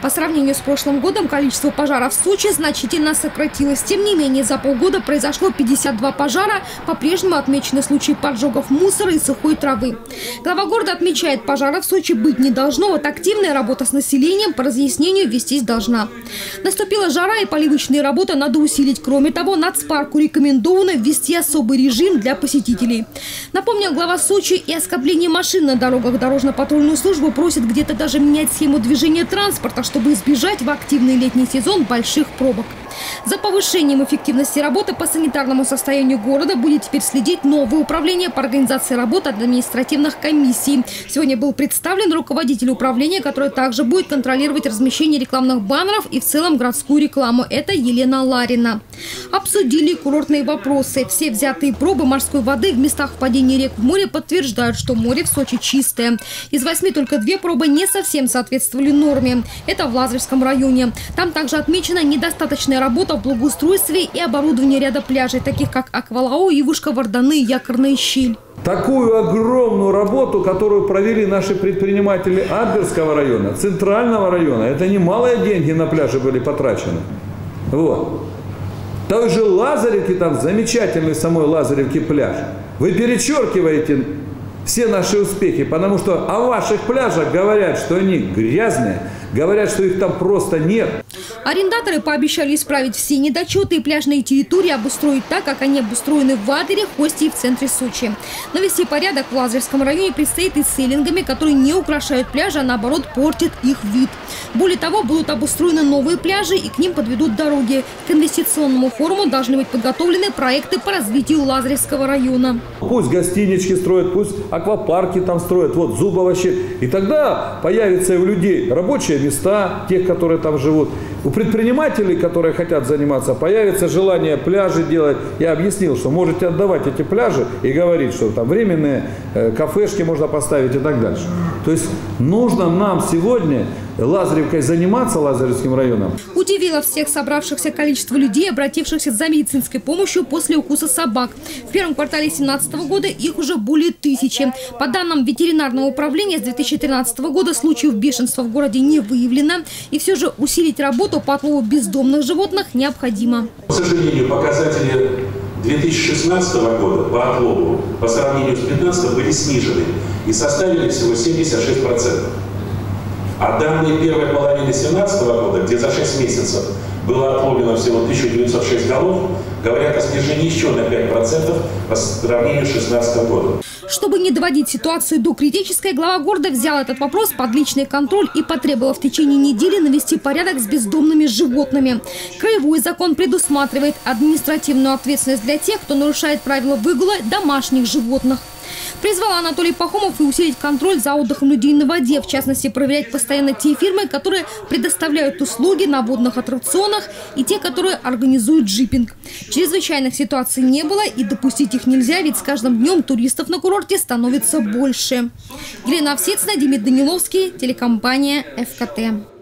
По сравнению с прошлым годом количество пожаров в Сочи значительно сократилось. Тем не менее, за полгода произошло 52 пожара. По-прежнему отмечены случаи поджогов мусора и сухой травы. Глава города отмечает, пожаров в Сочи быть не должно. Вот активная работа с населением по разъяснению вестись должна. Наступила жара и поливочные работы надо усилить. Кроме того, нацпарку рекомендовано ввести особый режим для посетителей. Напомнил глава Сочи и о скоплении машин на дорогах. Дорожно-патрульную службу просит где-то даже менять схему движения транспорта, чтобы избежать в активный летний сезон больших пробок. За повышением эффективности работы по санитарному состоянию города будет теперь следить новое управление по организации работы административных комиссий. Сегодня был представлен руководитель управления, который также будет контролировать размещение рекламных баннеров и в целом городскую рекламу. Это Елена Ларина. Обсудили курортные вопросы. Все взятые пробы морской воды в местах впадения рек в море подтверждают, что море в Сочи чистое. Из восьми только две пробы не совсем соответствовали норме. Это в Лазаревском районе. Там также отмечена недостаточная работа в благоустройстве и оборудовании ряда пляжей, таких как Аквалао, Ивушка, Варданы, Якорная щель. Такую огромную работу, которую провели наши предприниматели Адберского района, Центрального района, это немалые деньги на пляже были потрачены. Вот. Той же Лазаревки, там замечательный самой Лазаревки пляж. Вы перечеркиваете все наши успехи, потому что о ваших пляжах говорят, что они грязные, говорят, что их там просто нет. Арендаторы пообещали исправить все недочеты и пляжные территории обустроить так, как они обустроены в Адере, Хосте и в центре Сочи. Навести порядок в Лазаревском районе предстоит и с селлингами, которые не украшают пляжи, а наоборот портят их вид. Более того, будут обустроены новые пляжи и к ним подведут дороги. К инвестиционному форуму должны быть подготовлены проекты по развитию Лазаревского района. Пусть гостинички строят, пусть аквапарки там строят, вот зубовощи. И тогда появится у людей рабочие места, тех, которые там живут. У предпринимателей, которые хотят заниматься, появится желание пляжи делать. Я объяснил, что можете отдавать эти пляжи и говорить, что там временные э, кафешки можно поставить и так дальше. То есть нужно нам сегодня Лазаревкой заниматься, Лазаревским районом. Удивило всех собравшихся количество людей, обратившихся за медицинской помощью после укуса собак. В первом квартале 2017 года их уже более тысячи. По данным ветеринарного управления, с 2013 года случаев бешенства в городе не выявлено. И все же усилить работу по отлову бездомных животных необходимо. К сожалению, показатели 2016 года по отлову по сравнению с 2015 были снижены и составили всего 76%. А данные первой половины 2017 года, где за 6 месяцев было отловлено всего 1906 голов, говорят о снижении еще на 5% по сравнению с 2016 годом. Чтобы не доводить ситуацию до критической, глава города взял этот вопрос под личный контроль и потребовал в течение недели навести порядок с бездомными животными. Краевой закон предусматривает административную ответственность для тех, кто нарушает правила выгула домашних животных. Призвал Анатолий Пахомов и усилить контроль за отдыхом людей на воде. В частности, проверять постоянно те фирмы, которые предоставляют услуги на водных аттракционах и те, которые организуют джипинг. Чрезвычайных ситуаций не было и допустить их нельзя, ведь с каждым днем туристов на курорте становится больше. Елена Овсецина, Демид Даниловский, телекомпания ФКТ.